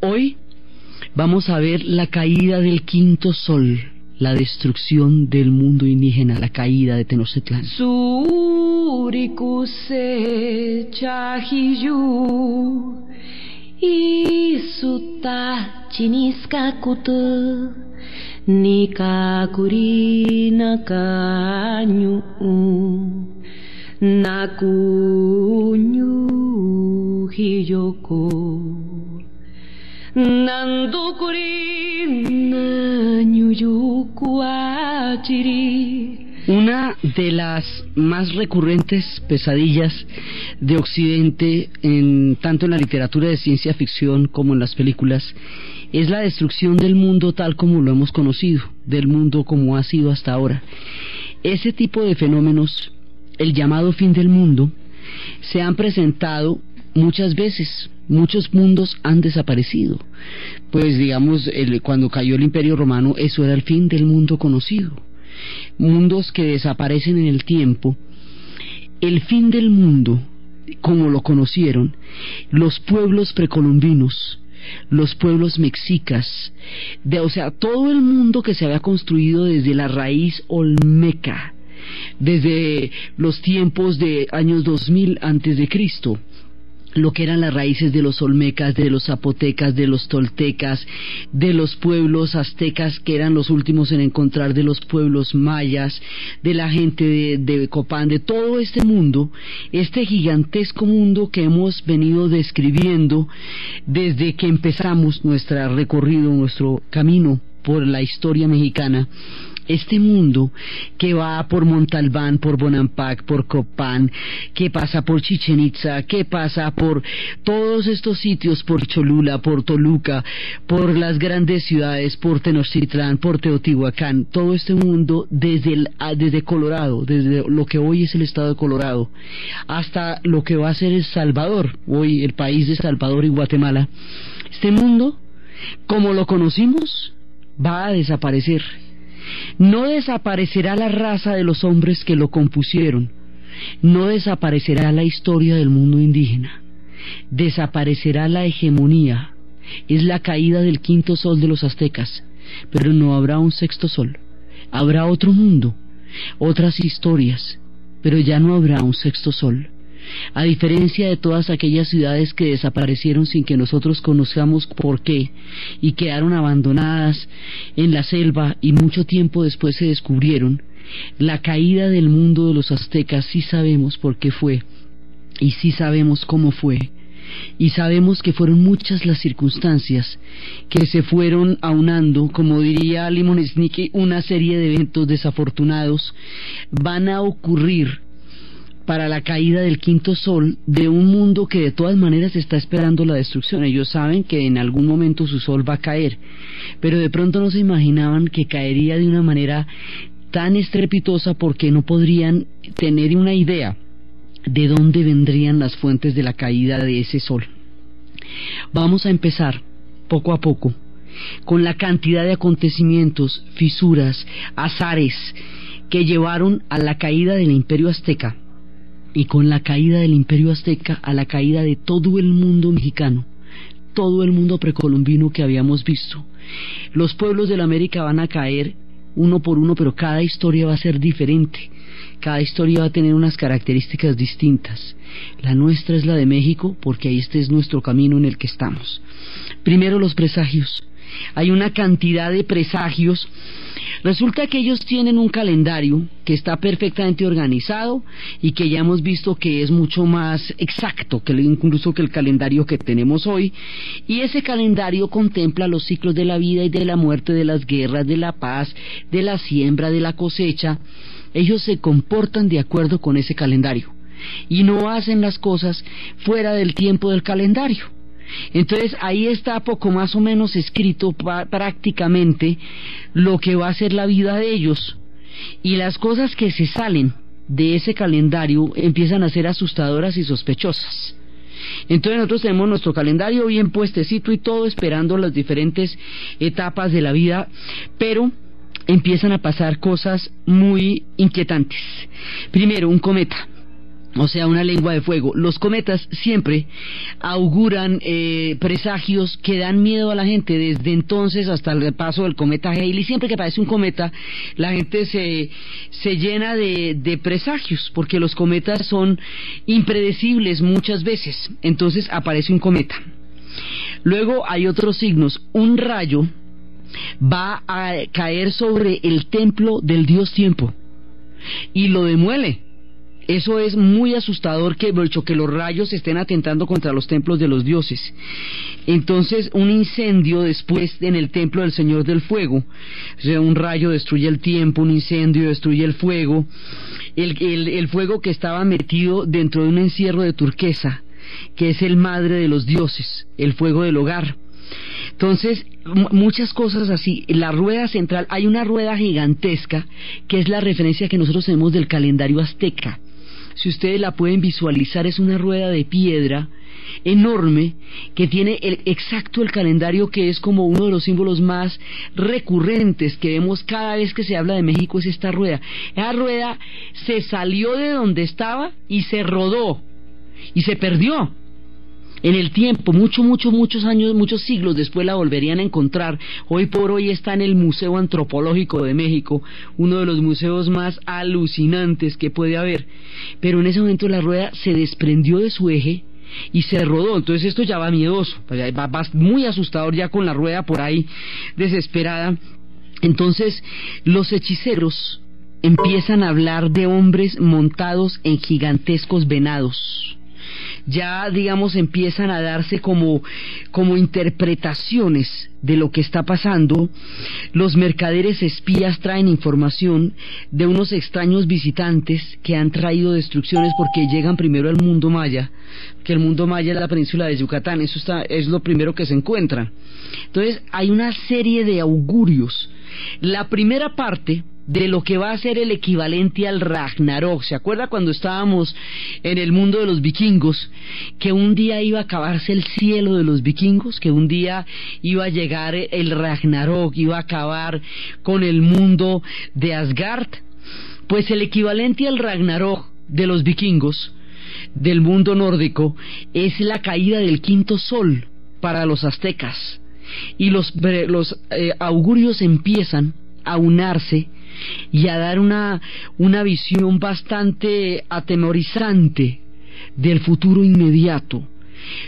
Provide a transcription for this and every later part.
Hoy vamos a ver la caída del quinto sol, la destrucción del mundo indígena, la caída de Tenochtitlán. Nakunyu hiyoko una de las más recurrentes pesadillas de Occidente, en, tanto en la literatura de ciencia ficción como en las películas, es la destrucción del mundo tal como lo hemos conocido, del mundo como ha sido hasta ahora. Ese tipo de fenómenos, el llamado fin del mundo, se han presentado muchas veces muchos mundos han desaparecido. Pues digamos, cuando cayó el Imperio Romano, eso era el fin del mundo conocido. Mundos que desaparecen en el tiempo. El fin del mundo, como lo conocieron, los pueblos precolombinos, los pueblos mexicas, de, o sea, todo el mundo que se había construido desde la raíz olmeca, desde los tiempos de años 2000 antes de Cristo, lo que eran las raíces de los olmecas, de los zapotecas, de los toltecas, de los pueblos aztecas que eran los últimos en encontrar, de los pueblos mayas, de la gente de, de Copán, de todo este mundo, este gigantesco mundo que hemos venido describiendo desde que empezamos nuestro recorrido, nuestro camino por la historia mexicana este mundo que va por Montalbán, por Bonampak, por Copán, que pasa por Chichen Itza, que pasa por todos estos sitios, por Cholula, por Toluca, por las grandes ciudades, por Tenochtitlán, por Teotihuacán, todo este mundo desde, el, ah, desde Colorado, desde lo que hoy es el estado de Colorado, hasta lo que va a ser El Salvador, hoy el país de Salvador y Guatemala. Este mundo, como lo conocimos, va a desaparecer no desaparecerá la raza de los hombres que lo compusieron, no desaparecerá la historia del mundo indígena, desaparecerá la hegemonía, es la caída del quinto sol de los aztecas, pero no habrá un sexto sol, habrá otro mundo, otras historias, pero ya no habrá un sexto sol a diferencia de todas aquellas ciudades que desaparecieron sin que nosotros conozcamos por qué y quedaron abandonadas en la selva y mucho tiempo después se descubrieron, la caída del mundo de los aztecas sí sabemos por qué fue y sí sabemos cómo fue. Y sabemos que fueron muchas las circunstancias que se fueron aunando, como diría Limonesniki, una serie de eventos desafortunados van a ocurrir para la caída del quinto sol de un mundo que de todas maneras está esperando la destrucción. Ellos saben que en algún momento su sol va a caer, pero de pronto no se imaginaban que caería de una manera tan estrepitosa porque no podrían tener una idea de dónde vendrían las fuentes de la caída de ese sol. Vamos a empezar poco a poco con la cantidad de acontecimientos, fisuras, azares que llevaron a la caída del imperio azteca y con la caída del imperio azteca a la caída de todo el mundo mexicano, todo el mundo precolombino que habíamos visto. Los pueblos de la América van a caer uno por uno, pero cada historia va a ser diferente. Cada historia va a tener unas características distintas. La nuestra es la de México porque ahí este es nuestro camino en el que estamos. Primero los presagios. Hay una cantidad de presagios Resulta que ellos tienen un calendario que está perfectamente organizado y que ya hemos visto que es mucho más exacto que incluso que el calendario que tenemos hoy. Y ese calendario contempla los ciclos de la vida y de la muerte, de las guerras, de la paz, de la siembra, de la cosecha. Ellos se comportan de acuerdo con ese calendario y no hacen las cosas fuera del tiempo del calendario. Entonces ahí está poco más o menos escrito prácticamente lo que va a ser la vida de ellos. Y las cosas que se salen de ese calendario empiezan a ser asustadoras y sospechosas. Entonces nosotros tenemos nuestro calendario bien puestecito y todo esperando las diferentes etapas de la vida, pero empiezan a pasar cosas muy inquietantes. Primero, un cometa o sea, una lengua de fuego. Los cometas siempre auguran eh, presagios que dan miedo a la gente. Desde entonces hasta el paso del cometa Halley, siempre que aparece un cometa, la gente se, se llena de, de presagios, porque los cometas son impredecibles muchas veces. Entonces aparece un cometa. Luego hay otros signos. Un rayo va a caer sobre el templo del dios tiempo y lo demuele eso es muy asustador que, que los rayos estén atentando contra los templos de los dioses. Entonces, un incendio después en el templo del Señor del Fuego, un rayo destruye el tiempo, un incendio destruye el fuego, el, el fuego que estaba metido dentro de un encierro de turquesa, que es el madre de los dioses, el fuego del hogar. Entonces, muchas cosas así. La rueda central, hay una rueda gigantesca que es la referencia que nosotros tenemos del calendario azteca si ustedes la pueden visualizar, es una rueda de piedra enorme que tiene el, exacto el calendario que es como uno de los símbolos más recurrentes que vemos cada vez que se habla de México es esta rueda. Esa rueda se salió de donde estaba y se rodó y se perdió en el tiempo, muchos, muchos, muchos años, muchos siglos después la volverían a encontrar. Hoy por hoy está en el Museo Antropológico de México, uno de los museos más alucinantes que puede haber. Pero en ese momento la rueda se desprendió de su eje y se rodó. Entonces esto ya va miedoso, va, muy asustador ya con la rueda por ahí desesperada. Entonces los hechiceros empiezan a hablar de hombres montados en gigantescos venados ya digamos empiezan a darse como, como interpretaciones de lo que está pasando. Los mercaderes espías traen información de unos extraños visitantes que han traído destrucciones porque llegan primero al mundo maya, que el mundo maya es la península de Yucatán, eso está, es lo primero que se encuentra. Entonces hay una serie de augurios. La primera parte de lo que va a ser el equivalente al Ragnarok. ¿Se acuerda cuando estábamos en el mundo de los vikingos? Que un día iba a acabarse el cielo de los vikingos, que un día iba a llegar el Ragnarok, iba a acabar con el mundo de Asgard. Pues el equivalente al Ragnarok de los vikingos, del mundo nórdico, es la caída del quinto sol para los aztecas. Y los, los eh, augurios empiezan a unarse y a dar una, una visión bastante atemorizante del futuro inmediato.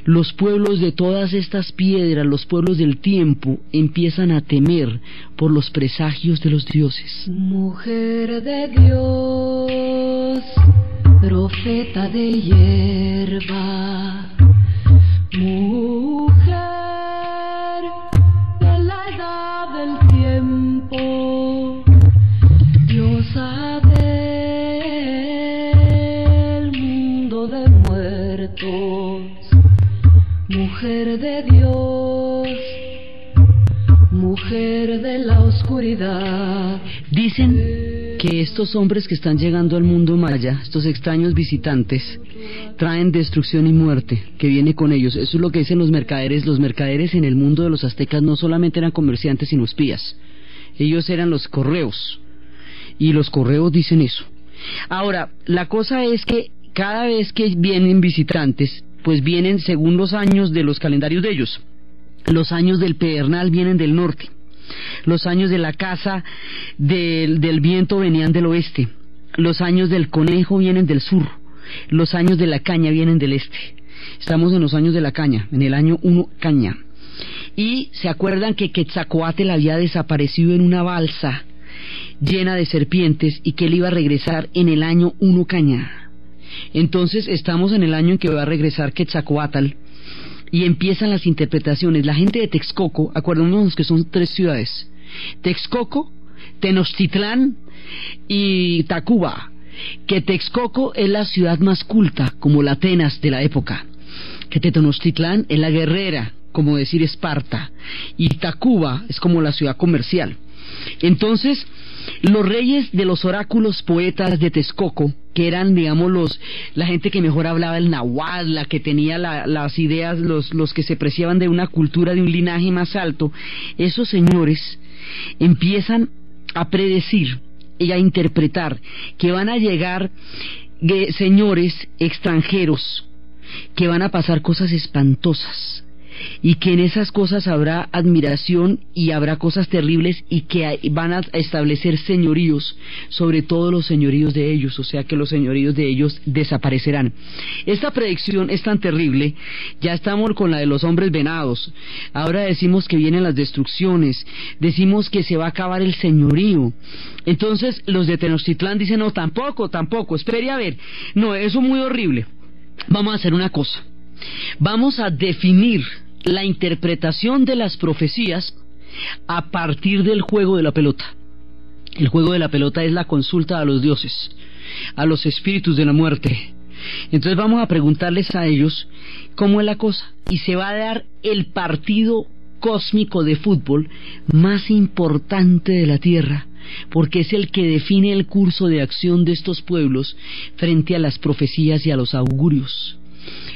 Los pueblos de todas estas piedras, los pueblos del tiempo, empiezan a temer por los presagios de los dioses. Mujer de Dios, profeta de hierba, mujer Dicen que estos hombres que están llegando al mundo maya, estos extraños visitantes, traen destrucción y muerte que viene con ellos. Eso es lo que dicen los mercaderes. Los mercaderes en el mundo de los aztecas no solamente eran comerciantes, sino espías. Ellos eran los correos y los correos dicen eso. Ahora, la cosa es que cada vez que vienen visitantes, pues vienen según los años de los calendarios de ellos. Los años del pedernal vienen del norte. Los años de la casa del, del viento venían del oeste. Los años del conejo vienen del sur. Los años de la caña vienen del este. Estamos en los años de la caña, en el año 1 caña. Y se acuerdan que Quetzalcoatl había desaparecido en una balsa llena de serpientes y que él iba a regresar en el año uno caña. Entonces estamos en el año en que va a regresar Quetzalcoatl y empiezan las interpretaciones. La gente de Texcoco, acuérdense que son tres ciudades, Texcoco, Tenochtitlán y Tacuba, que Texcoco es la ciudad más culta, como la Atenas de la época, que Tenochtitlán es la guerrera, como decir Esparta, y Tacuba es como la ciudad comercial. Entonces, los reyes de los oráculos poetas de Texcoco, que eran, digamos, los, la gente que mejor hablaba el nahuatl, la que tenía las ideas, los, los que se preciaban de una cultura, de un linaje más alto, esos señores empiezan a predecir y a interpretar que van a llegar eh, señores extranjeros que van a pasar cosas espantosas y que en esas cosas habrá admiración y habrá cosas terribles y que van a establecer señoríos sobre todos los señoríos de ellos, o sea que los señoríos de ellos desaparecerán. Esta predicción es tan terrible, ya estamos con la de los hombres venados, ahora decimos que vienen las destrucciones, decimos que se va a acabar el señorío. Entonces los de Tenochtitlán dicen, no, tampoco, tampoco, espere a ver, no, eso es muy horrible. Vamos a hacer una cosa. Vamos a definir la interpretación de las profecías a partir del juego de la pelota. El juego de la pelota es la consulta a los dioses, a los espíritus de la muerte. Entonces vamos a preguntarles a ellos cómo es la cosa y se va a dar el partido cósmico de fútbol más importante de la Tierra, porque es el que define el curso de acción de estos pueblos frente a las profecías y a los augurios.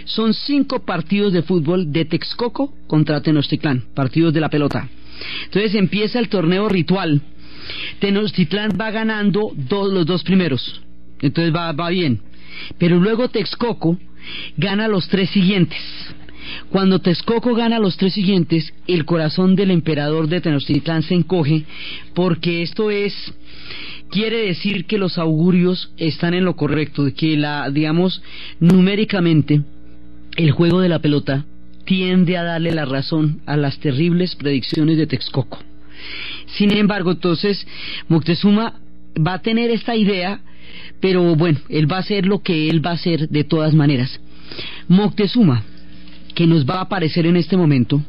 Son cinco partidos de fútbol de Texcoco contra Tenochtitlán, partidos de la pelota. Entonces empieza el torneo ritual. Tenochtitlán va ganando los dos primeros. Entonces va, va bien. Pero luego Texcoco gana los tres siguientes. Cuando Texcoco gana los tres siguientes, el corazón del emperador de Tenochtitlán se encoge porque esto es quiere decir que los augurios están en lo correcto, que la digamos numéricamente el juego de la pelota tiende a darle la razón a las terribles predicciones de Texcoco. Sin embargo, entonces, Moctezuma va a tener esta idea, pero bueno, él va a hacer lo que él va a hacer de todas maneras. Moctezuma, que nos va a aparecer en este momento,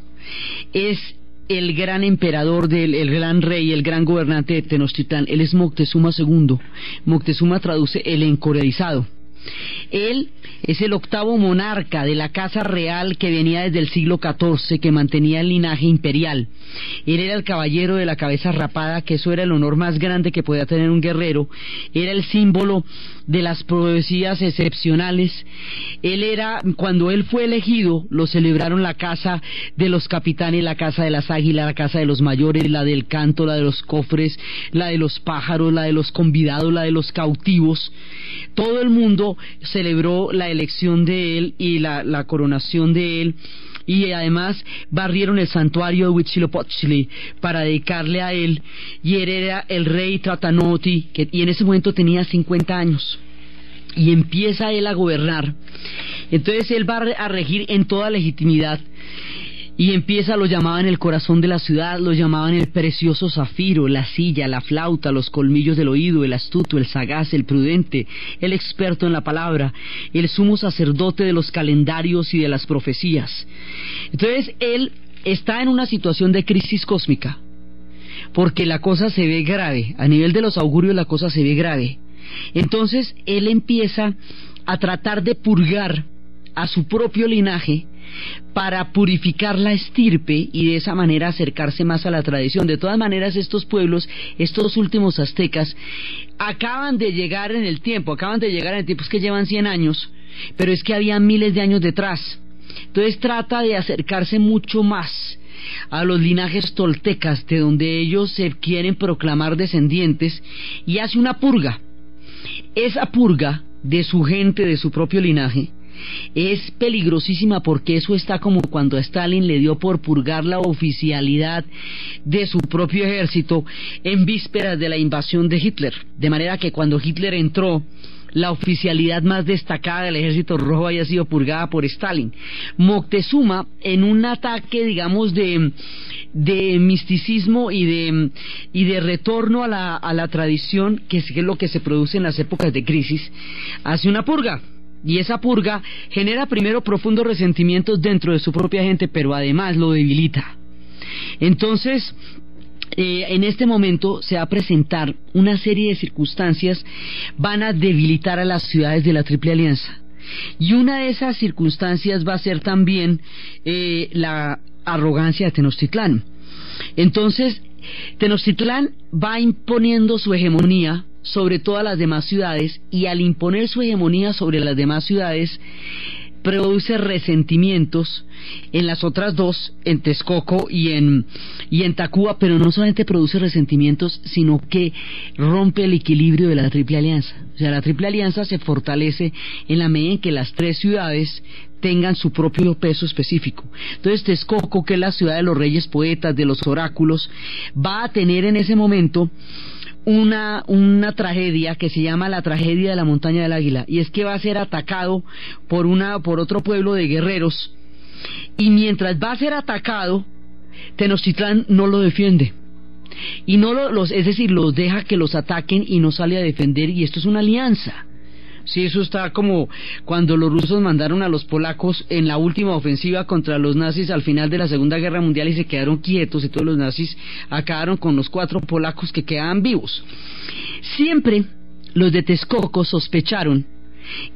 es el gran emperador del el gran rey, el gran gobernante de Tenochtitlán. Él es Moctezuma II. Moctezuma traduce el encoreizado. Él es el octavo monarca de la casa real que venía desde el siglo XIV, que mantenía el linaje imperial. Él era el caballero de la cabeza rapada, que eso era el honor más grande que podía tener un guerrero. Era el símbolo de las profecías excepcionales. Él era, cuando él fue elegido, lo celebraron la casa de los capitanes, la casa de las águilas, la casa de los mayores, la del canto, la de los cofres, la de los pájaros, la de los convidados, la de los cautivos. Todo el mundo celebró la elección de él y la, coronación de él. Y además barrieron el santuario de Huitzilopochtli para dedicarle a él. Y él era el rey Tratanoti que, y en ese momento tenía 50 años. Y empieza él a gobernar. Entonces él va a regir en toda legitimidad y empieza, lo llamaban el corazón de la ciudad, lo llamaban el precioso zafiro, la silla, la flauta, los colmillos del oído, el astuto, el sagaz, el prudente, el experto en la palabra, el sumo sacerdote de los calendarios y de las profecías. Entonces él está en una situación de crisis cósmica, porque la cosa se ve grave, a nivel de los augurios la cosa se ve grave. Entonces él empieza a tratar de purgar a su propio linaje para purificar la estirpe y de esa manera acercarse más a la tradición. De todas maneras, estos pueblos, estos últimos aztecas, acaban de llegar en el tiempo, acaban de llegar en el tiempo, es que llevan 100 años, pero es que había miles de años detrás. Entonces trata de acercarse mucho más a los linajes toltecas, de donde ellos se quieren proclamar descendientes, y hace una purga. Esa purga de su gente, de su propio linaje, es peligrosísima porque eso está como cuando a Stalin le dio por purgar la oficialidad de su propio ejército en vísperas de la invasión de Hitler. De manera que cuando Hitler entró, la oficialidad más destacada del ejército rojo haya sido purgada por Stalin. Moctezuma, en un ataque, digamos, de, de misticismo y de, y de retorno a la, a la tradición, que es lo que se produce en las épocas de crisis, hace una purga y esa purga genera primero profundos resentimientos dentro de su propia gente, pero además lo debilita. Entonces, eh, en este momento se va a presentar una serie de circunstancias van a debilitar a las ciudades de la Triple Alianza. Y una de esas circunstancias va a ser también eh, la arrogancia de Tenochtitlán. Entonces, Tenochtitlán va imponiendo su hegemonía sobre todas las demás ciudades y al imponer su hegemonía sobre las demás ciudades produce resentimientos en las otras dos, en Texcoco y en, y en Tacuba, pero no solamente produce resentimientos, sino que rompe el equilibrio de la Triple Alianza. O sea, la Triple Alianza se fortalece en la medida en que las tres ciudades tengan su propio peso específico. Entonces Texcoco, que es la ciudad de los reyes poetas, de los oráculos, va a tener en ese momento una, una tragedia que se llama la tragedia de la montaña del águila y es que va a ser atacado por una por otro pueblo de guerreros y mientras va a ser atacado Tenochtitlán no lo defiende. Y no los es decir los deja que los ataquen y no sale a defender y esto es una alianza Sí, eso está como cuando los rusos mandaron a los polacos en la última ofensiva contra los nazis al final de la Segunda Guerra Mundial y se quedaron quietos y todos los nazis acabaron con los cuatro polacos que quedaban vivos. Siempre los de Texcoco sospecharon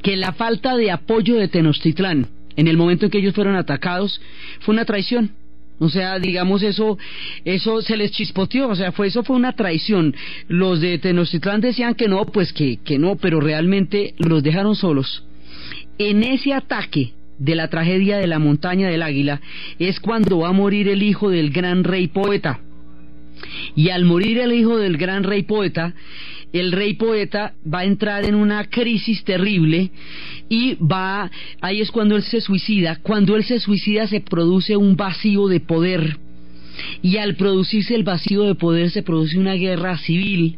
que la falta de apoyo de Tenochtitlán en el momento en que ellos fueron atacados fue una traición o sea, digamos eso, eso se les chispoteó, o sea, fue eso fue una traición. Los de Tenochtitlán decían que no, pues que, que no, pero realmente los dejaron solos. En ese ataque de la tragedia de la montaña del águila es cuando va a morir el hijo del gran rey poeta. Y al morir el hijo del gran rey poeta, el rey poeta va a entrar en una crisis terrible y va, ahí es cuando él se suicida, cuando él se suicida se produce un vacío de poder. Y al producirse el vacío de poder se produce una guerra civil.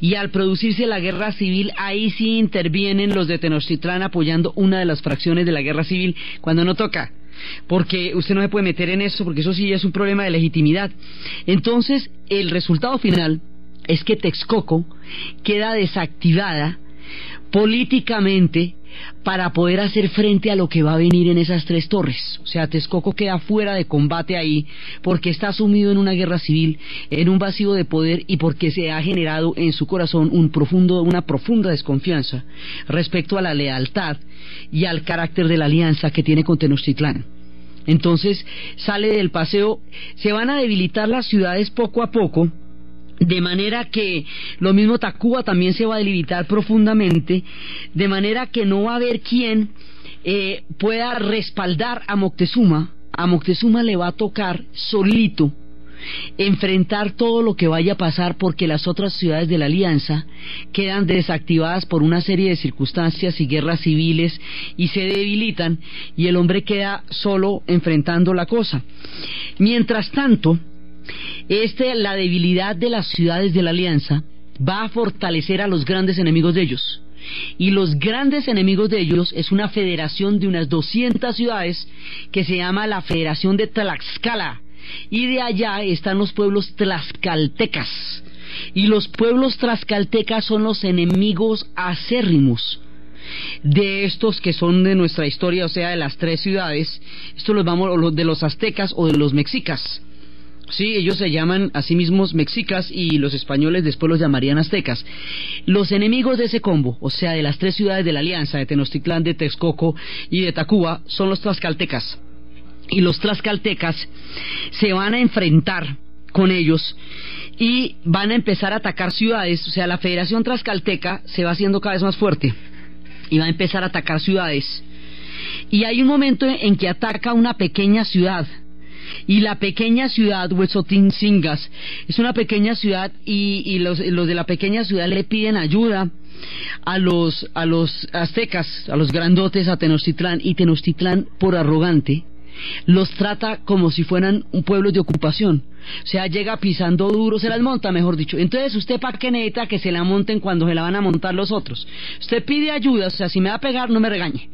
Y al producirse la guerra civil ahí sí intervienen los de Tenochtitlán apoyando una de las fracciones de la guerra civil cuando no toca. Porque usted no se puede meter en eso porque eso sí es un problema de legitimidad. Entonces el resultado final es que Texcoco queda desactivada políticamente para poder hacer frente a lo que va a venir en esas tres torres. O sea, Texcoco queda fuera de combate ahí porque está sumido en una guerra civil, en un vacío de poder y porque se ha generado en su corazón un profundo, una profunda desconfianza respecto a la lealtad y al carácter de la alianza que tiene con Tenochtitlán. Entonces sale del paseo, se van a debilitar las ciudades poco a poco, de manera que lo mismo Tacuba también se va a debilitar profundamente, de manera que no va a haber quien eh, pueda respaldar a Moctezuma. A Moctezuma le va a tocar solito enfrentar todo lo que vaya a pasar porque las otras ciudades de la alianza quedan desactivadas por una serie de circunstancias y guerras civiles y se debilitan y el hombre queda solo enfrentando la cosa. Mientras tanto, este, la debilidad de las ciudades de la alianza va a fortalecer a los grandes enemigos de ellos. Y los grandes enemigos de ellos es una federación de unas 200 ciudades que se llama la Federación de Tlaxcala. Y de allá están los pueblos tlaxcaltecas. Y los pueblos tlaxcaltecas son los enemigos acérrimos de estos que son de nuestra historia, o sea, de las tres ciudades. Esto los vamos de los aztecas o de los mexicas. Sí, ellos se llaman a sí mismos mexicas y los españoles después los llamarían aztecas. Los enemigos de ese combo, o sea, de las tres ciudades de la alianza, de Tenochtitlán, de Texcoco y de Tacuba, son los tlaxcaltecas. Y los tlaxcaltecas se van a enfrentar con ellos y van a empezar a atacar ciudades, o sea, la Federación Tlaxcalteca se va haciendo cada vez más fuerte y va a empezar a atacar ciudades. Y hay un momento en que ataca una pequeña ciudad, y la pequeña ciudad, Huezotincingas, es una pequeña ciudad y, los, de la pequeña ciudad le piden ayuda a los, a los aztecas, a los grandotes, a Tenochtitlán, y Tenochtitlán, por arrogante, los trata como si fueran un pueblo de ocupación. O sea, llega pisando duro, se las monta, mejor dicho. Entonces, ¿usted para qué necesita que se la monten cuando se la van a montar los otros? Usted pide ayuda, o sea, si me va a pegar, no me regañe.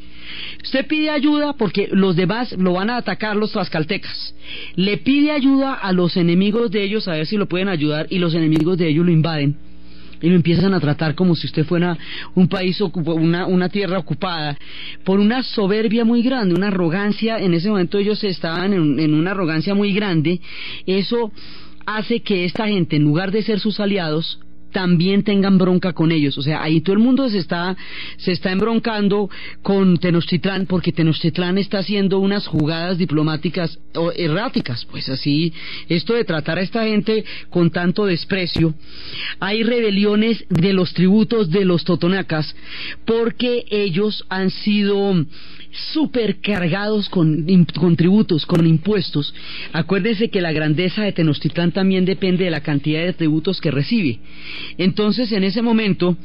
Usted pide ayuda porque los demás lo van a atacar los tlaxcaltecas. Le pide ayuda a los enemigos de ellos a ver si lo pueden ayudar y los enemigos de ellos lo invaden y lo empiezan a tratar como si usted fuera un país, una, una tierra ocupada, por una soberbia muy grande, una arrogancia, en ese momento ellos estaban en, en una arrogancia muy grande, eso hace que esta gente, en lugar de ser sus aliados, también tengan bronca con ellos. O sea, ahí todo el mundo se está, se está embroncando con Tenochtitlán porque Tenochtitlán está haciendo unas jugadas diplomáticas erráticas. Pues así, esto de tratar a esta gente con tanto desprecio. Hay rebeliones de los tributos de los totonacas porque ellos han sido supercargados con, con tributos, con impuestos. Acuérdese que la grandeza de Tenochtitlán también depende de la cantidad de tributos que recibe. Entonces, en ese momento,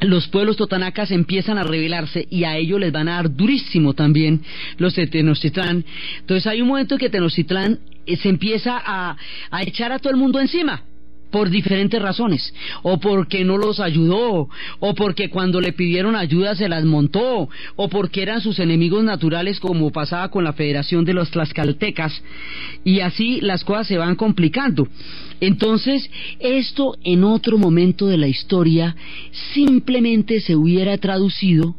los pueblos totanacas empiezan a rebelarse y a ellos les van a dar durísimo también los de Tenochtitlán. Entonces hay un momento en que Tenochtitlán eh, se empieza a, a echar a todo el mundo encima por diferentes razones, o porque no los ayudó, o porque cuando le pidieron ayuda se las montó, o porque eran sus enemigos naturales como pasaba con la Federación de los Tlaxcaltecas, y así las cosas se van complicando. Entonces, esto en otro momento de la historia simplemente se hubiera traducido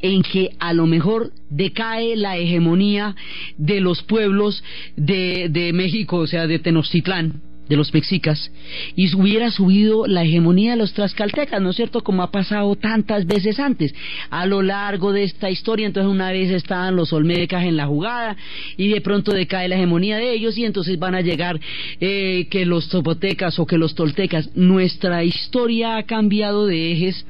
en que a lo mejor decae la hegemonía de los pueblos de, de México, o sea, de Tenochtitlán, de los mexicas y hubiera subido la hegemonía de los tlaxcaltecas, ¿no es cierto? Como ha pasado tantas veces antes. A lo largo de esta historia, entonces una vez estaban los olmecas en la jugada y de pronto decae la hegemonía de ellos y entonces van a llegar eh, que los topotecas o que los toltecas. Nuestra historia ha cambiado de ejes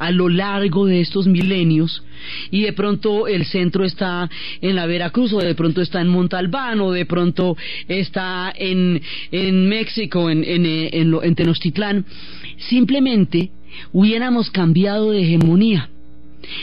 a lo largo de estos milenios y de pronto el centro está en la Veracruz o de pronto está en Montalbán o de pronto está en, en México, en, en, en, en Tenochtitlán, simplemente hubiéramos cambiado de hegemonía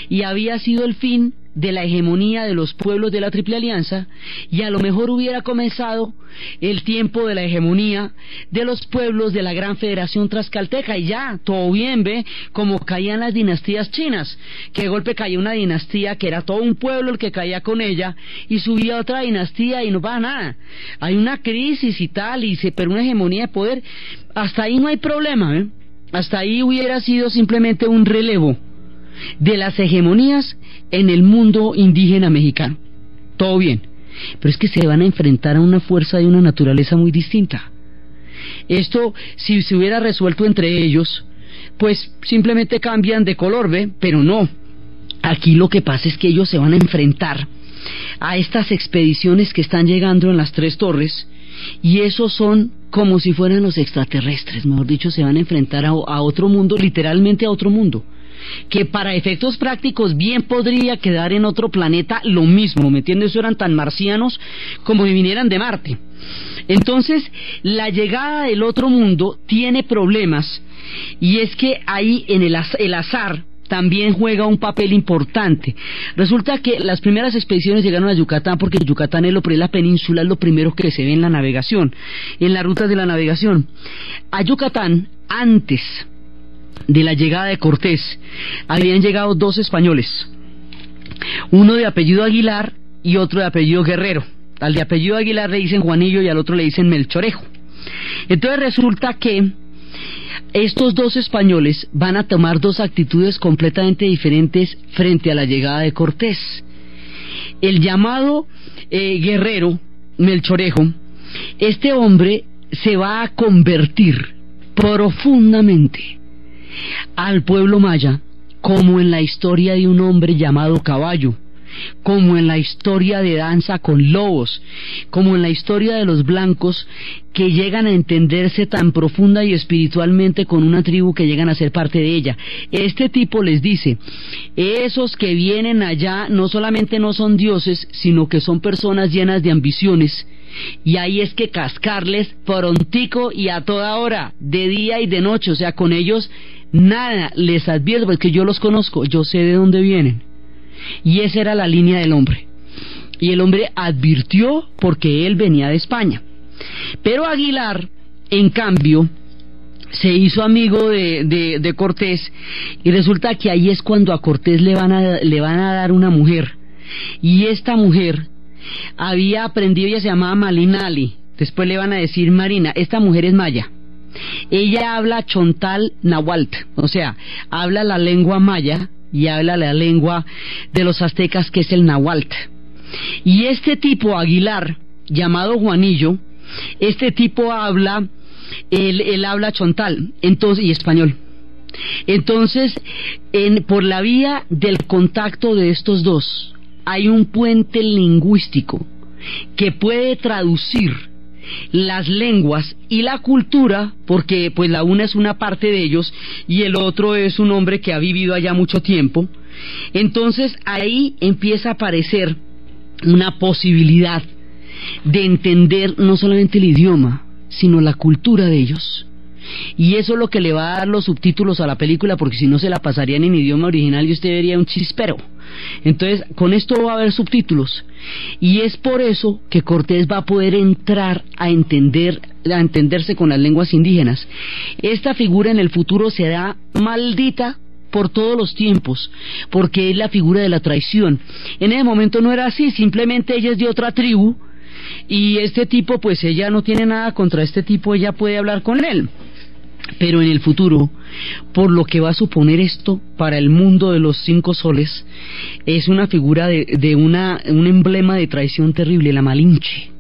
y había sido el fin de la hegemonía de los pueblos de la Triple Alianza y a lo mejor hubiera comenzado el tiempo de la hegemonía de los pueblos de la Gran Federación Trascalteca y ya, todo bien, ve, como caían las dinastías chinas, que golpe caía una dinastía que era todo un pueblo el que caía con ella y subía otra dinastía y no va nada. Hay una crisis y tal, y se, pero una hegemonía de poder, hasta ahí no hay problema, ¿eh? Hasta ahí hubiera sido simplemente un relevo de las hegemonías en el mundo indígena mexicano. Todo bien. Pero es que se van a enfrentar a una fuerza de una naturaleza muy distinta. Esto, si se hubiera resuelto entre ellos, pues simplemente cambian de color, ¿ve? Pero no. Aquí lo que pasa es que ellos se van a enfrentar a estas expediciones que están llegando en las tres torres y esos son como si fueran los extraterrestres, mejor dicho, se van a enfrentar a, a otro mundo, literalmente a otro mundo que para efectos prácticos bien podría quedar en otro planeta lo mismo, ¿me entiendes? Eso eran tan marcianos como si vinieran de Marte. Entonces, la llegada del otro mundo tiene problemas y es que ahí en el, azar también juega un papel importante. Resulta que las primeras expediciones llegaron a Yucatán porque Yucatán es lo la península es lo primero que se ve en la navegación, en las rutas de la navegación. A Yucatán antes de la llegada de Cortés habían llegado dos españoles, uno de apellido Aguilar y otro de apellido Guerrero. Al de apellido Aguilar le dicen Juanillo y al otro le dicen Melchorejo. Entonces resulta que estos dos españoles van a tomar dos actitudes completamente diferentes frente a la llegada de Cortés. El llamado eh, guerrero, Melchorejo, este hombre se va a convertir profundamente al pueblo maya como en la historia de un hombre llamado caballo, como en la historia de danza con lobos, como en la historia de los blancos que llegan a entenderse tan profunda y espiritualmente con una tribu que llegan a ser parte de ella. Este tipo les dice, esos que vienen allá no solamente no son dioses, sino que son personas llenas de ambiciones, y ahí es que cascarles prontico y a toda hora, de día y de noche, o sea, con ellos Nada, les advierto porque yo los conozco, yo sé de dónde vienen. Y esa era la línea del hombre. Y el hombre advirtió porque él venía de España. Pero Aguilar, en cambio, se hizo amigo de, de, Cortés y resulta que ahí es cuando a Cortés le van a, le van a dar una mujer. Y esta mujer había aprendido, ella se llamaba Malinali, después le van a decir Marina, esta mujer es maya. Ella habla chontal nahualt, o sea, habla la lengua maya y habla la lengua de los aztecas que es el nahualt. Y este tipo Aguilar, llamado Juanillo, este tipo habla, él, habla chontal entonces, y español. Entonces, en, por la vía del contacto de estos dos, hay un puente lingüístico que puede traducir las lenguas y la cultura, porque pues la una es una parte de ellos y el otro es un hombre que ha vivido allá mucho tiempo. Entonces ahí empieza a aparecer una posibilidad de entender no solamente el idioma, sino la cultura de ellos. Y eso es lo que le va a dar los subtítulos a la película, porque si no se la pasarían en idioma original y usted vería un chispero. Entonces, con esto va a haber subtítulos. Y es por eso que Cortés va a poder entrar a entender a entenderse con las lenguas indígenas. Esta figura en el futuro será maldita por todos los tiempos, porque es la figura de la traición. En ese momento no era así, simplemente ella es de otra tribu y este tipo, pues ella no tiene nada contra este tipo, ella puede hablar con él. Pero en el futuro, por lo que va a suponer esto para el mundo de los cinco soles, es una figura de, una, un emblema de traición terrible, la Malinche.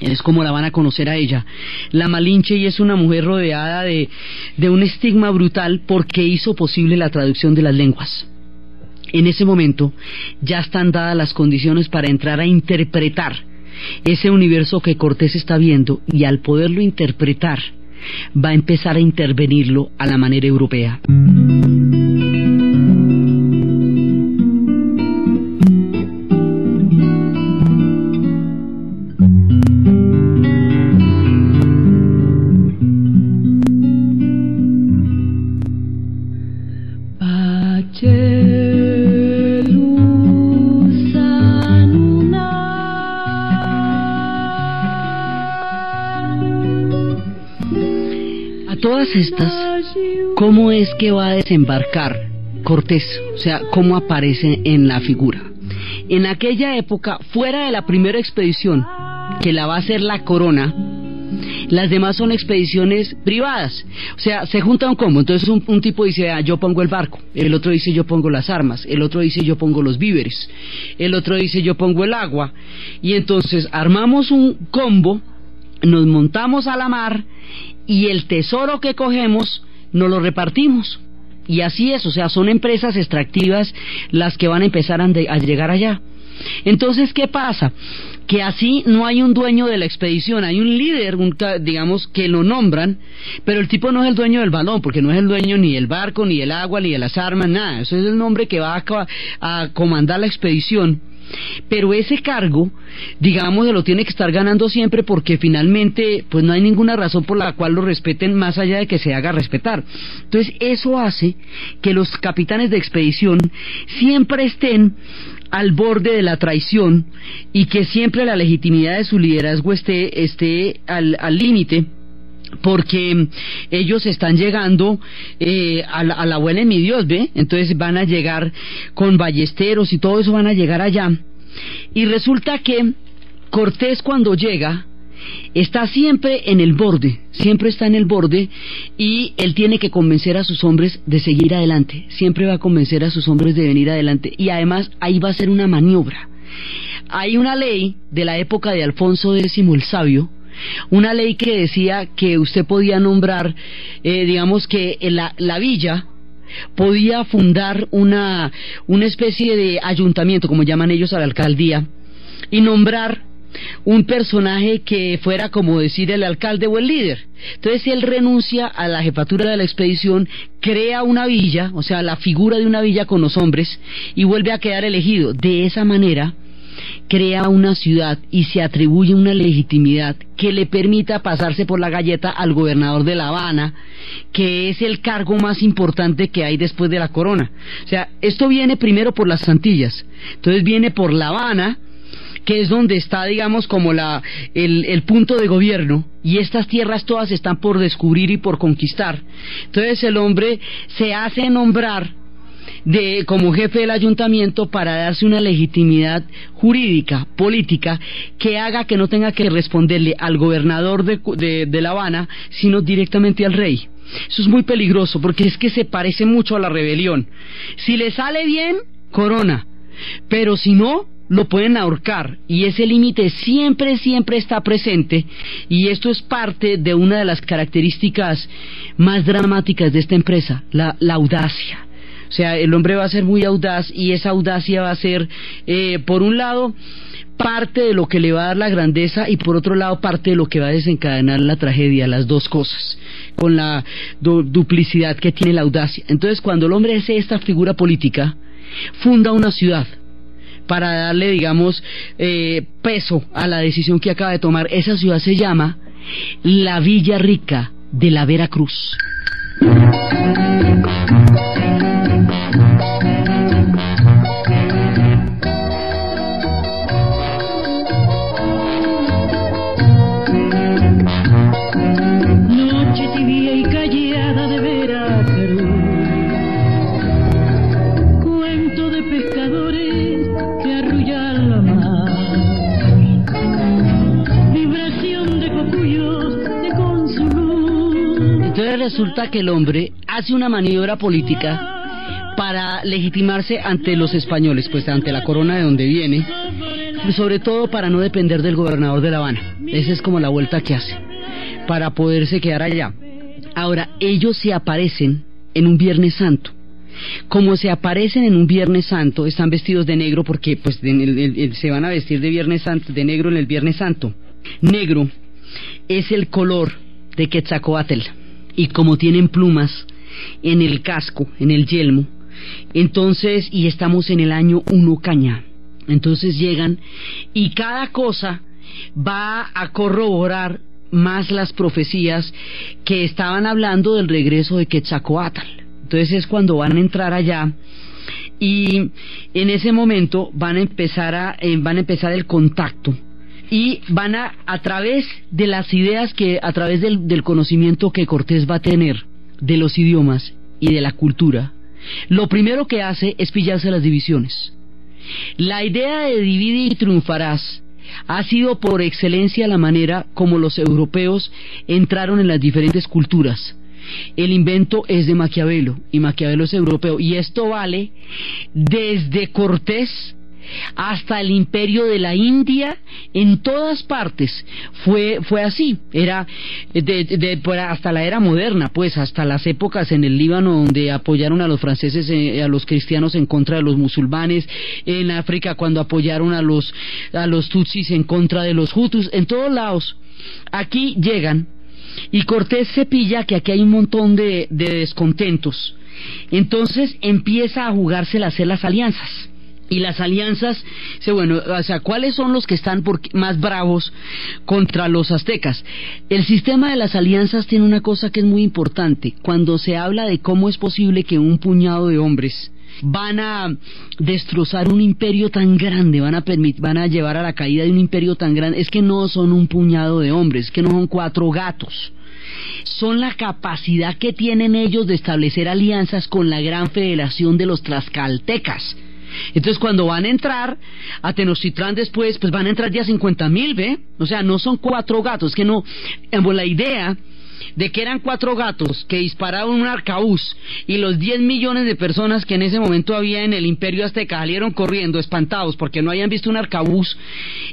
Es como la van a conocer a ella. La Malinche y es una mujer rodeada de, de un estigma brutal porque hizo posible la traducción de las lenguas. En ese momento ya están dadas las condiciones para entrar a interpretar ese universo que Cortés está viendo y al poderlo interpretar va a empezar a intervenirlo a la manera europea. Estas, ¿cómo es que va a desembarcar Cortés? O sea, ¿cómo aparece en la figura? En aquella época, fuera de la primera expedición, que la va a hacer la corona, las demás son expediciones privadas. O sea, se junta un combo. Entonces un, tipo dice, ah, yo pongo el barco. El otro dice, yo pongo las armas. El otro dice, yo pongo los víveres. El otro dice, yo pongo el agua. Y entonces armamos un combo, nos montamos a la mar y el tesoro que cogemos no lo repartimos. Y así es, o sea, son empresas extractivas las que van a empezar a, llegar allá. Entonces, ¿qué pasa? Que así no hay un dueño de la expedición, hay un líder, digamos, que lo nombran, pero el tipo no es el dueño del balón, porque no es el dueño ni del barco, ni del agua, ni de las armas, nada. Eso es el nombre que va a, a comandar la expedición pero ese cargo, digamos, lo tiene que estar ganando siempre porque finalmente, pues no hay ninguna razón por la cual lo respeten más allá de que se haga respetar. Entonces, eso hace que los capitanes de expedición siempre estén al borde de la traición y que siempre la legitimidad de su liderazgo esté, esté al límite porque ellos están llegando eh, a, la, a, la, buena en mi Dios, ¿ve? Entonces van a llegar con ballesteros y todo eso van a llegar allá. Y resulta que Cortés cuando llega está siempre en el borde, siempre está en el borde y él tiene que convencer a sus hombres de seguir adelante, siempre va a convencer a sus hombres de venir adelante y además ahí va a ser una maniobra. Hay una ley de la época de Alfonso X el Sabio una ley que decía que usted podía nombrar, eh, digamos que la, la villa podía fundar una, una especie de ayuntamiento, como llaman ellos a la alcaldía, y nombrar un personaje que fuera como decir el alcalde o el líder. Entonces, él renuncia a la jefatura de la expedición, crea una villa, o sea, la figura de una villa con los hombres, y vuelve a quedar elegido. De esa manera, crea una ciudad y se atribuye una legitimidad que le permita pasarse por la galleta al gobernador de La Habana, que es el cargo más importante que hay después de la corona. O sea, esto viene primero por las Antillas, entonces viene por La Habana, que es donde está, digamos, como la, el, el, punto de gobierno, y estas tierras todas están por descubrir y por conquistar. Entonces el hombre se hace nombrar de, como jefe del ayuntamiento para darse una legitimidad jurídica, política, que haga que no tenga que responderle al gobernador de, de, La Habana, sino directamente al rey. Eso es muy peligroso porque es que se parece mucho a la rebelión. Si le sale bien, corona. Pero si no, lo pueden ahorcar y ese límite siempre, siempre está presente y esto es parte de una de las características más dramáticas de esta empresa, la, audacia. O sea, el hombre va a ser muy audaz y esa audacia va a ser, eh, por un lado, parte de lo que le va a dar la grandeza y por otro lado parte de lo que va a desencadenar la tragedia, las dos cosas, con la duplicidad que tiene la audacia. Entonces, cuando el hombre hace esta figura política, funda una ciudad, para darle, digamos, eh, peso a la decisión que acaba de tomar. Esa ciudad se llama la Villa Rica de la Veracruz. Resulta que el hombre hace una maniobra política para legitimarse ante los españoles, pues ante la corona de donde viene, sobre todo para no depender del gobernador de La Habana. Esa es como la vuelta que hace, para poderse quedar allá. Ahora, ellos se aparecen en un Viernes Santo. Como se aparecen en un Viernes Santo, están vestidos de negro porque pues se van a vestir de Viernes Santo, de negro en el Viernes Santo. Negro es el color de Quetzalcoatl y como tienen plumas en el casco, en el yelmo, entonces, y estamos en el año uno caña, entonces llegan y cada cosa va a corroborar más las profecías que estaban hablando del regreso de Quetzalcoatl. Entonces es cuando van a entrar allá y en ese momento van a empezar a eh, van a empezar el contacto y van a, a través de las ideas que, a través del, del conocimiento que Cortés va a tener de los idiomas y de la cultura, lo primero que hace es pillarse las divisiones. La idea de dividir y triunfarás ha sido por excelencia la manera como los europeos entraron en las diferentes culturas. El invento es de Maquiavelo y Maquiavelo es europeo y esto vale desde Cortés hasta el imperio de la India, en todas partes fue, fue así, era de, hasta la era moderna, pues hasta las épocas en el Líbano donde apoyaron a los franceses, eh, a los cristianos en contra de los musulmanes, en África cuando apoyaron a los, a los tutsis en contra de los hutus, en todos lados. Aquí llegan y Cortés se pilla que aquí hay un montón de, de descontentos. Entonces empieza a jugarse las alianzas y las alianzas, bueno, o sea, ¿cuáles son los que están más bravos contra los aztecas? El sistema de las alianzas tiene una cosa que es muy importante. Cuando se habla de cómo es posible que un puñado de hombres van a destrozar un imperio tan grande, van a, van a llevar a la caída de un imperio tan grande, es que no son un puñado de hombres, es que no son cuatro gatos son la capacidad que tienen ellos de establecer alianzas con la gran federación de los tlaxcaltecas entonces cuando van a entrar a Tenochtitlán después, pues van a entrar ya 50 mil, ¿ve? O sea, no son cuatro gatos, que no, la idea de que eran cuatro gatos que dispararon un arcaús y los 10 millones de personas que en ese momento había en el imperio azteca salieron corriendo espantados porque no habían visto un arcabuz,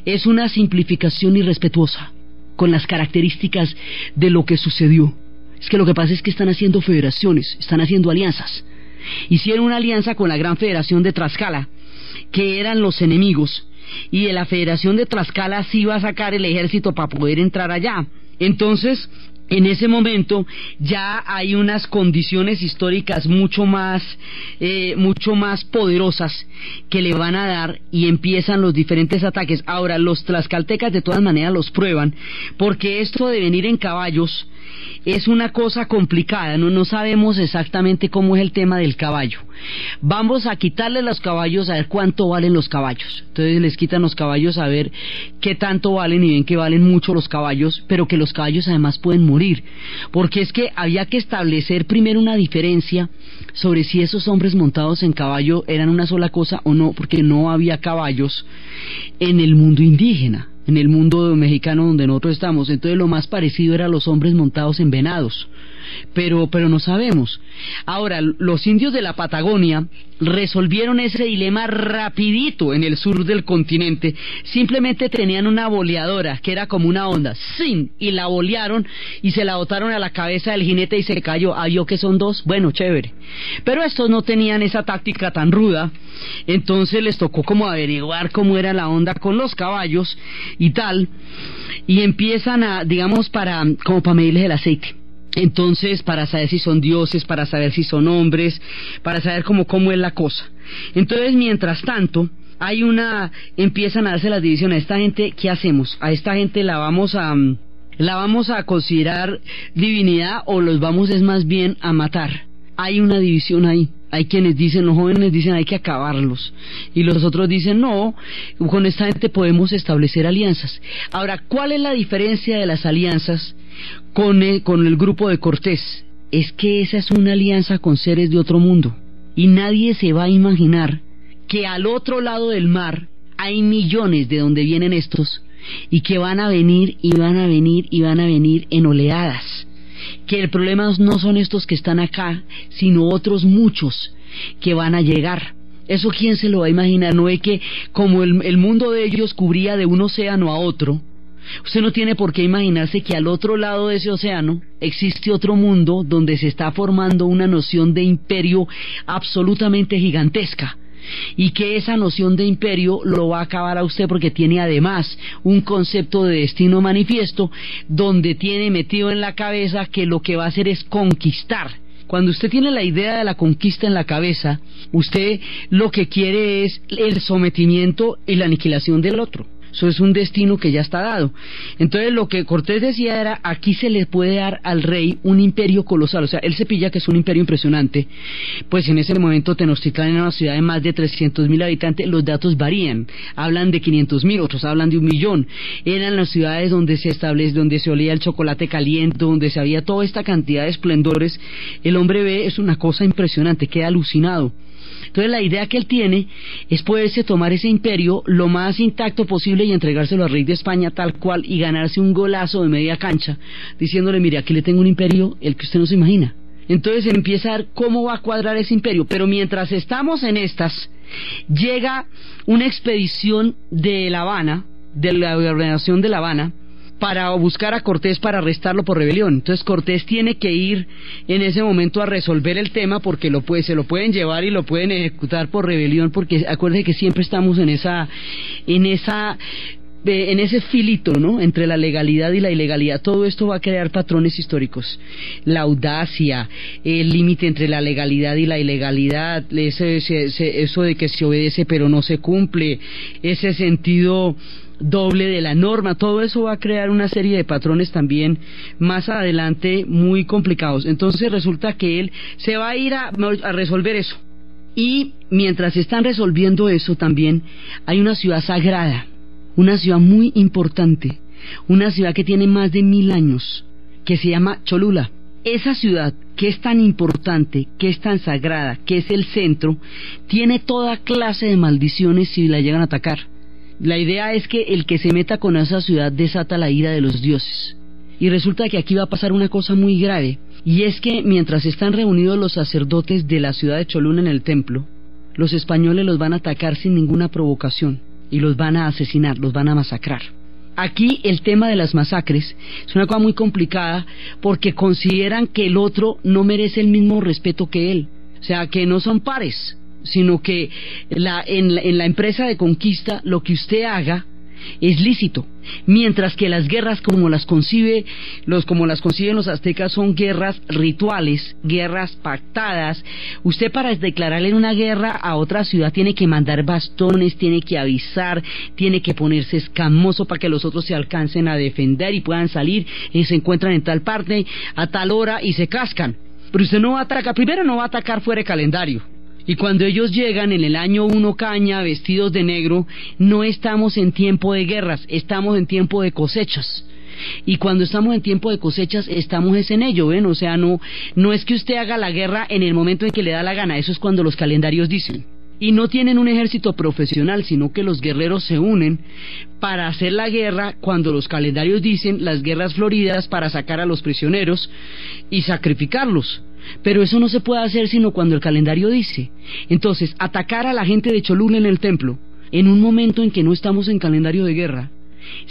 es una simplificación irrespetuosa con las características de lo que sucedió. Es que lo que pasa es que están haciendo federaciones, están haciendo alianzas hicieron una alianza con la Gran Federación de Tlaxcala, que eran los enemigos, y de la Federación de Tlaxcala sí iba a sacar el ejército para poder entrar allá. Entonces, en ese momento ya hay unas condiciones históricas mucho más eh, mucho más poderosas que le van a dar y empiezan los diferentes ataques ahora los tlaxcaltecas de todas maneras los prueban porque esto de venir en caballos es una cosa complicada, no, no sabemos exactamente cómo es el tema del caballo. Vamos a quitarle los caballos a ver cuánto valen los caballos. Entonces les quitan los caballos a ver qué tanto valen y ven que valen mucho los caballos, pero que los caballos además pueden morir. Porque es que había que establecer primero una diferencia sobre si esos hombres montados en caballo eran una sola cosa o no, porque no había caballos en el mundo indígena. En el mundo mexicano donde nosotros estamos. Entonces lo más parecido era los hombres montados en venados. Pero, pero no sabemos. Ahora, los indios de la Patagonia resolvieron ese dilema rapidito en el sur del continente. Simplemente tenían una boleadora que era como una onda, ¡sin! Y la bolearon y se la botaron a la cabeza del jinete y se cayó. Ah, yo que son dos, bueno, chévere. Pero estos no tenían esa táctica tan ruda, entonces les tocó como averiguar cómo era la onda con los caballos y tal, y empiezan a, digamos, para, como para medirles el aceite. Entonces, para saber si son dioses, para saber si son hombres, para saber cómo, cómo es la cosa. Entonces, mientras tanto, hay una, empiezan a darse las divisiones. A esta gente, ¿qué hacemos? A esta gente la vamos a, la vamos a considerar divinidad o los vamos es más bien a matar. Hay una división ahí. Hay quienes dicen, los jóvenes dicen hay que acabarlos. Y los otros dicen, no, con esta gente podemos establecer alianzas. Ahora, ¿cuál es la diferencia de las alianzas con el, con el grupo de Cortés? Es que esa es una alianza con seres de otro mundo. Y nadie se va a imaginar que al otro lado del mar hay millones de donde vienen estos y que van a venir y van a venir y van a venir en oleadas que el problema no son estos que están acá, sino otros muchos que van a llegar. Eso quién se lo va a imaginar, no es que como el, el mundo de ellos cubría de un océano a otro, Usted no tiene por qué imaginarse que al otro lado de ese océano existe otro mundo donde se está formando una noción de imperio absolutamente gigantesca y que esa noción de imperio lo va a acabar a usted porque tiene además un concepto de destino manifiesto donde tiene metido en la cabeza que lo que va a hacer es conquistar. Cuando usted tiene la idea de la conquista en la cabeza, usted lo que quiere es el sometimiento y la aniquilación del otro. Eso es un destino que ya está dado. Entonces lo que Cortés decía era, aquí se le puede dar al rey un imperio colosal. O sea, él se pilla que es un imperio impresionante. Pues en ese momento Tenochtitlan era una ciudad de más de 300 mil habitantes. Los datos varían. Hablan de 500 mil, otros hablan de un millón. Eran las ciudades donde se establece, donde se olía el chocolate caliente, donde se había toda esta cantidad de esplendores. El hombre ve, es una cosa impresionante, queda alucinado. Entonces la idea que él tiene es poderse tomar ese imperio lo más intacto posible y entregárselo al rey de España tal cual y ganarse un golazo de media cancha diciéndole, mire, aquí le tengo un imperio, el que usted no se imagina. Entonces empieza a ver cómo va a cuadrar ese imperio. Pero mientras estamos en estas, llega una expedición de La Habana, de la gobernación de La Habana, para buscar a Cortés para arrestarlo por rebelión. Entonces Cortés tiene que ir en ese momento a resolver el tema porque lo puede, se lo pueden llevar y lo pueden ejecutar por rebelión porque acuérdense que siempre estamos en esa en esa en ese filito, ¿no? Entre la legalidad y la ilegalidad. Todo esto va a crear patrones históricos. La audacia, el límite entre la legalidad y la ilegalidad, ese, eso de que se obedece pero no se cumple, ese sentido doble de la norma, todo eso va a crear una serie de patrones también más adelante muy complicados. Entonces resulta que él se va a ir a, resolver eso. Y mientras están resolviendo eso también hay una ciudad sagrada, una ciudad muy importante, una ciudad que tiene más de mil años, que se llama Cholula. Esa ciudad, que es tan importante, que es tan sagrada, que es el centro, tiene toda clase de maldiciones si la llegan a atacar. La idea es que el que se meta con esa ciudad desata la ira de los dioses. Y resulta que aquí va a pasar una cosa muy grave, y es que mientras están reunidos los sacerdotes de la ciudad de Cholula en el templo, los españoles los van a atacar sin ninguna provocación y los van a asesinar, los van a masacrar. Aquí el tema de las masacres es una cosa muy complicada porque consideran que el otro no merece el mismo respeto que él, o sea, que no son pares sino que la, en, la, empresa de conquista lo que usted haga es lícito, mientras que las guerras como las concibe los como las conciben los aztecas son guerras rituales, guerras pactadas. Usted para declararle una guerra a otra ciudad tiene que mandar bastones, tiene que avisar, tiene que ponerse escamoso para que los otros se alcancen a defender y puedan salir y se encuentran en tal parte a tal hora y se cascan. Pero usted no va a atacar, primero no va a atacar fuera de calendario y cuando ellos llegan en el año uno caña, vestidos de negro, no estamos en tiempo de guerras, estamos en tiempo de cosechas. Y cuando estamos en tiempo de cosechas, estamos es en ello, ¿ven? O sea, no, no es que usted haga la guerra en el momento en que le da la gana, eso es cuando los calendarios dicen. y no tienen un ejército profesional, sino que los guerreros se unen para hacer la guerra cuando los calendarios dicen las guerras floridas para sacar a los prisioneros y sacrificarlos. Pero eso no se puede hacer sino cuando el calendario dice. Entonces, atacar a la gente de Cholula en el templo, en un momento en que no estamos en calendario de guerra,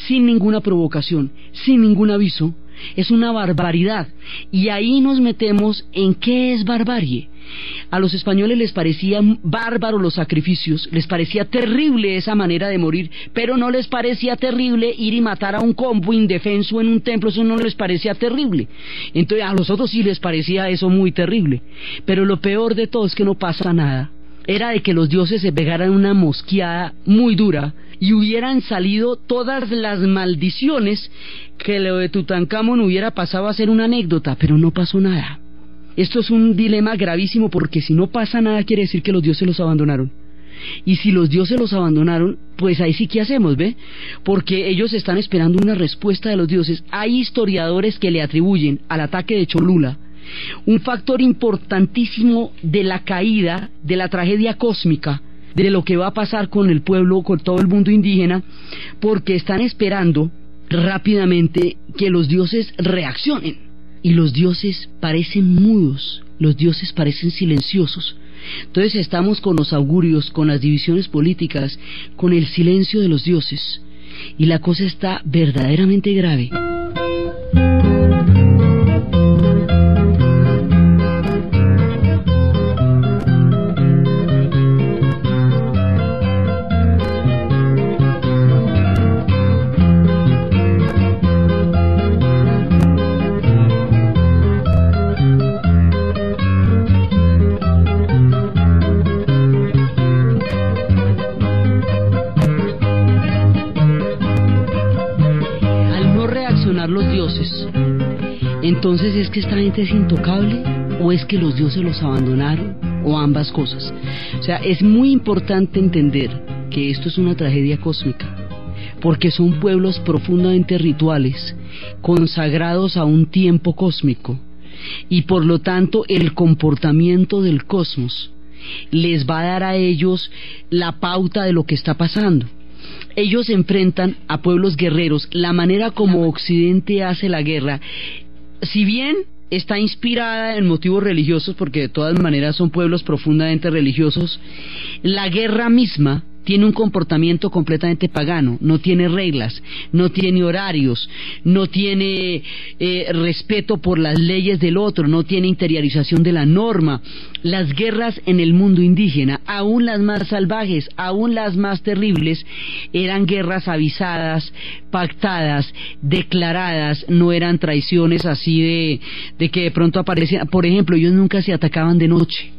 sin ninguna provocación, sin ningún aviso, es una barbaridad. Y ahí nos metemos en qué es barbarie. A los españoles les parecían bárbaros los sacrificios, les parecía terrible esa manera de morir, pero no les parecía terrible ir y matar a un combo indefenso en un templo, eso no les parecía terrible. Entonces a los otros sí les parecía eso muy terrible. Pero lo peor de todo es que no pasa nada. Era de que los dioses se pegaran una mosqueada muy dura y hubieran salido todas las maldiciones que lo de Tutankamón hubiera pasado a ser una anécdota, pero no pasó nada. Esto es un dilema gravísimo porque si no pasa nada quiere decir que los dioses los abandonaron. Y si los dioses los abandonaron, pues ahí sí que hacemos, ¿ve? Porque ellos están esperando una respuesta de los dioses. Hay historiadores que le atribuyen al ataque de Cholula un factor importantísimo de la caída, de la tragedia cósmica, de lo que va a pasar con el pueblo, con todo el mundo indígena, porque están esperando rápidamente que los dioses reaccionen. Y los dioses parecen mudos, los dioses parecen silenciosos. Entonces estamos con los augurios, con las divisiones políticas, con el silencio de los dioses. Y la cosa está verdaderamente grave. Entonces, ¿es que esta gente es intocable? ¿O es que los dioses los abandonaron? ¿O ambas cosas? O sea, es muy importante entender que esto es una tragedia cósmica, porque son pueblos profundamente rituales, consagrados a un tiempo cósmico, y por lo tanto el comportamiento del cosmos les va a dar a ellos la pauta de lo que está pasando ellos enfrentan a pueblos guerreros. La manera como Occidente hace la guerra si bien está inspirada en motivos religiosos, porque de todas maneras son pueblos profundamente religiosos, la guerra misma tiene un comportamiento completamente pagano, no tiene reglas, no tiene horarios, no tiene eh, respeto por las leyes del otro, no tiene interiorización de la norma. Las guerras en el mundo indígena, aún las más salvajes, aún las más terribles, eran guerras avisadas, pactadas, declaradas, no eran traiciones así de, de que de pronto aparecían. Por ejemplo, ellos nunca se atacaban de noche,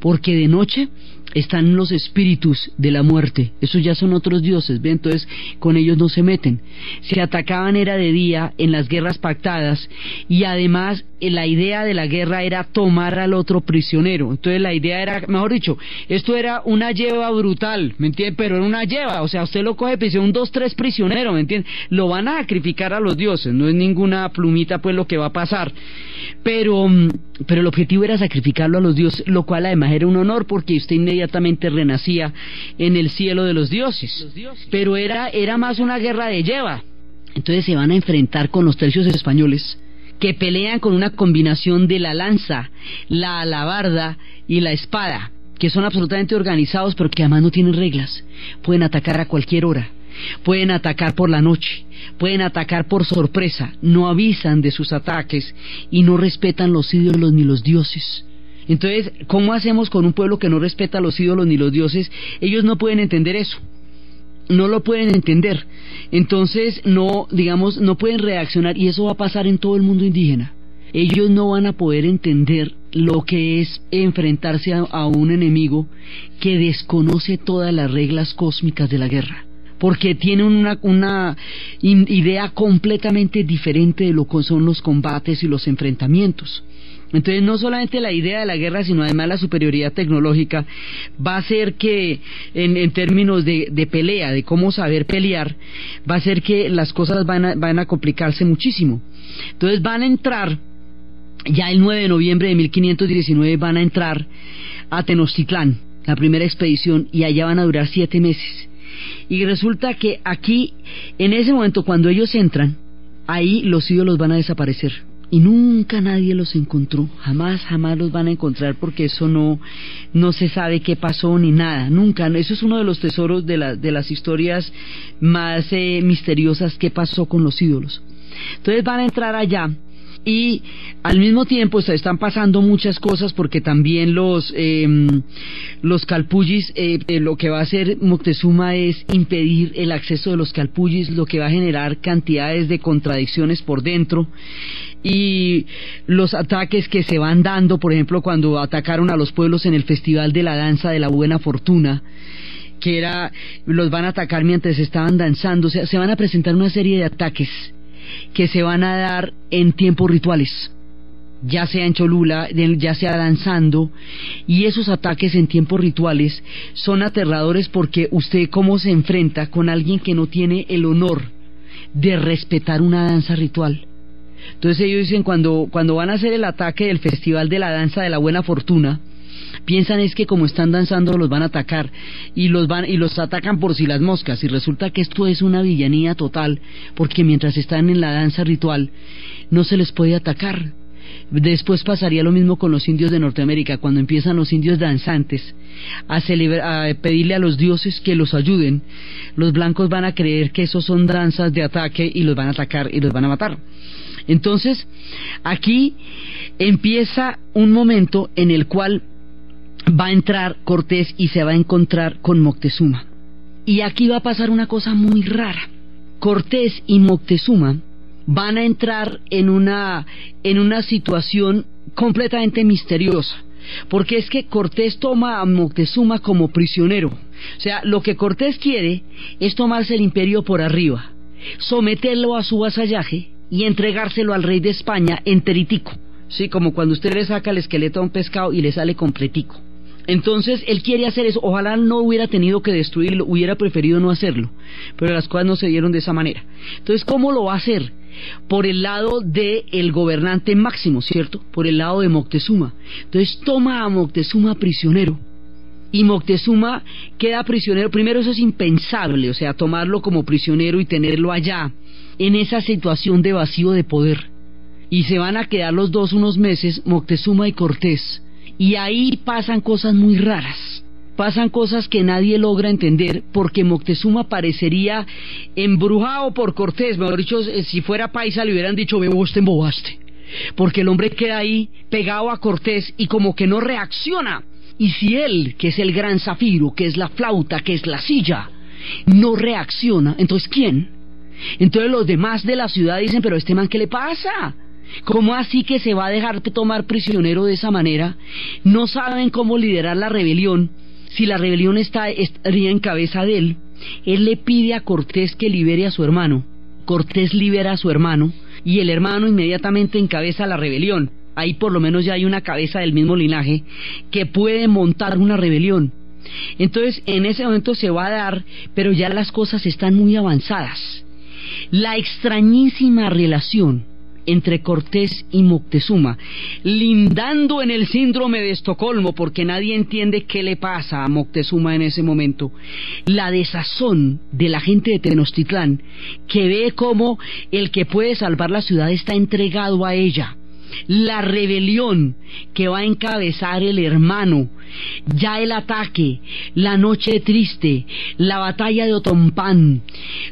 porque de noche están los espíritus de la muerte, esos ya son otros dioses, ¿ve? entonces con ellos no se meten. Se atacaban era de día en las guerras pactadas y además eh, la idea de la guerra era tomar al otro prisionero. Entonces la idea era, mejor dicho, esto era una lleva brutal, ¿me entiende? Pero era una lleva, o sea, usted lo coge prisión, un, dos, tres prisioneros, ¿me entiende? Lo van a sacrificar a los dioses, no es ninguna plumita pues lo que va a pasar. Pero, mm, pero el objetivo era sacrificarlo a los dioses, lo cual además era un honor porque usted inmediatamente renacía en el cielo de los dioses. Pero era, era más una guerra de lleva. Entonces se van a enfrentar con los tercios españoles que pelean con una combinación de la lanza, la alabarda y la espada, que son absolutamente organizados pero que además no tienen reglas. Pueden atacar a cualquier hora, pueden atacar por la noche, pueden atacar por sorpresa, no avisan de sus ataques y no respetan los ídolos ni los dioses. Entonces, ¿cómo hacemos con un pueblo que no respeta los ídolos ni los dioses? Ellos no pueden entender eso no lo pueden entender. Entonces, no, digamos, no pueden reaccionar y eso va a pasar en todo el mundo indígena. Ellos no van a poder entender lo que es enfrentarse a, un enemigo que desconoce todas las reglas cósmicas de la guerra porque tiene una, una idea completamente diferente de lo que son los combates y los enfrentamientos. Entonces, no solamente la idea de la guerra, sino además la superioridad tecnológica va a hacer que, en, términos de, pelea, de cómo saber pelear, va a hacer que las cosas van a, van a complicarse muchísimo. Entonces, van a entrar, ya el 9 de noviembre de 1519, van a entrar a Tenochtitlán, la primera expedición, y allá van a durar siete meses. Y resulta que aquí, en ese momento, cuando ellos entran, ahí los ídolos van a desaparecer. Y nunca nadie los encontró, jamás, jamás los van a encontrar porque eso no, no se sabe qué pasó ni nada, nunca. Eso es uno de los tesoros de, la, de las historias más eh, misteriosas que pasó con los ídolos. Entonces van a entrar allá y al mismo tiempo están pasando muchas cosas porque también los em, los calpullis eh, eh, lo que va a hacer Moctezuma es impedir el acceso de los calpullis lo que va a generar cantidades de contradicciones por dentro y los ataques que se van dando por ejemplo cuando atacaron a los pueblos en el festival de la danza de la buena fortuna que era los van a atacar mientras estaban danzando o sea se van a presentar una serie de ataques que se van a dar en tiempos rituales, ya sea en Cholula, ya sea danzando, y esos ataques en tiempos rituales son aterradores porque usted cómo se enfrenta con alguien que no tiene el honor de respetar una danza ritual. Entonces ellos dicen cuando, cuando van a hacer el ataque del Festival de la Danza de la Buena Fortuna, piensan es que como están danzando los van a atacar y los van y los atacan por si las moscas y resulta que esto es una villanía total porque mientras están en la danza ritual no se les puede atacar. Después pasaría lo mismo con los indios de Norteamérica, cuando empiezan los indios danzantes a, a pedirle a los dioses que los ayuden, los blancos van a creer que esos son danzas de ataque y los van a atacar y los van a matar. Entonces, aquí empieza un momento en el cual va a entrar Cortés y se va a encontrar con Moctezuma. Y aquí va a pasar una cosa muy rara. Cortés y Moctezuma van a entrar en una, en una situación completamente misteriosa. Porque es que Cortés toma a Moctezuma como prisionero. O sea, lo que Cortés quiere es tomarse el imperio por arriba, someterlo a su vasallaje y entregárselo al rey de España enteritico. Sí, como cuando usted le saca el esqueleto a un pescado y le sale completico. Entonces él quiere hacer eso. Ojalá no hubiera tenido que destruirlo, hubiera preferido no hacerlo. Pero las cosas no se dieron de esa manera. Entonces, ¿cómo lo va a hacer? Por el lado del el gobernante máximo, ¿cierto? Por el lado de Moctezuma. Entonces toma a Moctezuma prisionero. Y Moctezuma queda prisionero. Primero eso es impensable, o sea, tomarlo como prisionero y tenerlo allá, en esa situación de vacío de poder. Y se van a quedar los dos unos meses, Moctezuma y Cortés y ahí pasan cosas muy raras. Pasan cosas que nadie logra entender porque Moctezuma parecería embrujado por Cortés. Mejor dicho, eh, si fuera paisa le hubieran dicho, beboste, embobaste. Porque el hombre queda ahí pegado a Cortés y como que no reacciona. Y si él, que es el gran zafiro, que es la flauta, que es la silla, no reacciona, entonces ¿quién? Entonces los demás de la ciudad dicen, pero este man, ¿qué le pasa? ¿Cómo así que se va a dejar tomar prisionero de esa manera? No saben cómo liderar la rebelión. Si la rebelión está, estaría en cabeza de él, él le pide a Cortés que libere a su hermano. Cortés libera a su hermano y el hermano inmediatamente encabeza la rebelión. Ahí por lo menos ya hay una cabeza del mismo linaje que puede montar una rebelión. Entonces en ese momento se va a dar, pero ya las cosas están muy avanzadas. La extrañísima relación entre Cortés y Moctezuma, lindando en el síndrome de Estocolmo, porque nadie entiende qué le pasa a Moctezuma en ese momento. La desazón de la gente de Tenochtitlán, que ve cómo el que puede salvar la ciudad está entregado a ella la rebelión que va a encabezar el hermano, ya el ataque, la noche triste, la batalla de Otompán,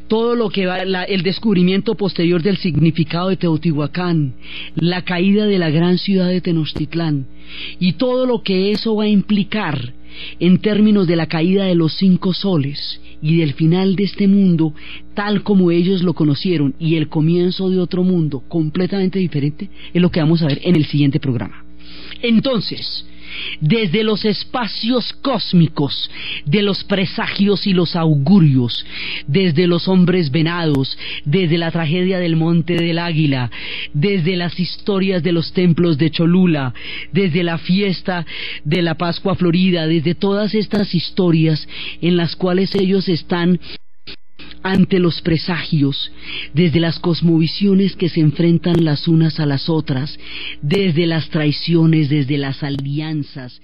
todo lo que va, el descubrimiento posterior del significado de Teotihuacán, la caída de la gran ciudad de Tenochtitlán y todo lo que eso va a implicar en términos de la caída de los cinco soles y del final de este mundo tal como ellos lo conocieron y el comienzo de otro mundo completamente diferente es lo que vamos a ver en el siguiente programa. Entonces, desde los espacios cósmicos, de los presagios y los augurios, desde los hombres venados, desde la tragedia del Monte del Águila, desde las historias de los templos de Cholula, desde la fiesta de la Pascua Florida, desde todas estas historias en las cuales ellos están ante los presagios, desde las cosmovisiones que se enfrentan las unas a las otras, desde las traiciones, desde las alianzas,